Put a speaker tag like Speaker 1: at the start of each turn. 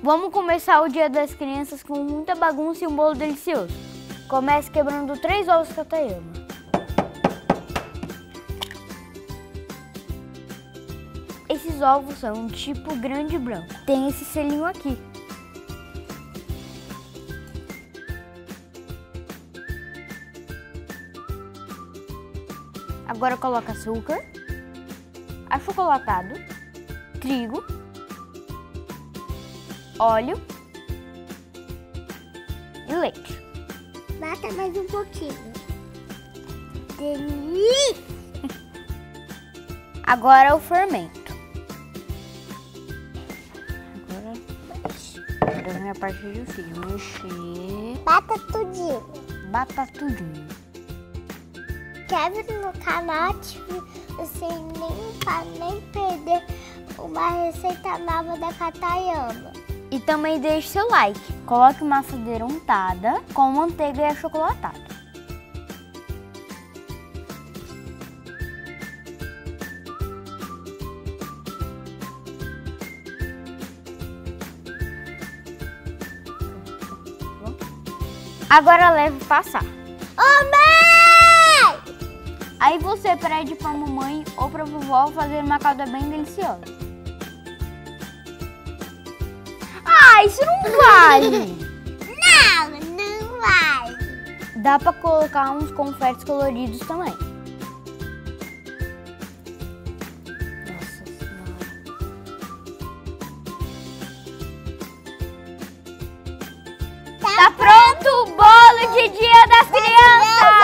Speaker 1: Vamos começar o Dia das Crianças com muita bagunça e um bolo delicioso. Comece quebrando três ovos Katayama. Esses ovos são um tipo grande branco. Tem esse selinho aqui. Agora coloca açúcar, achocolatado, trigo, óleo e leite.
Speaker 2: Bata mais um pouquinho. Delícia!
Speaker 1: Agora o fermento. Agora, agora vem a parte difícil. Mexer,
Speaker 2: Bata tudinho.
Speaker 1: bata tudinho.
Speaker 2: Quebra no canal, ative sem nem, pra nem perder uma receita nova da Katayama.
Speaker 1: E também deixe seu like. Coloque uma assadeira untada com manteiga e achocolatado. Agora leve passar. Ô,
Speaker 2: mãe!
Speaker 1: Aí você pede pra mamãe ou pra vovó fazer uma calda bem deliciosa. Ah, isso não vale. não,
Speaker 2: não vale.
Speaker 1: Dá pra colocar uns confetes coloridos também. Nossa Senhora.
Speaker 2: Tá pronto o bolo de
Speaker 1: Dia das tá Crianças!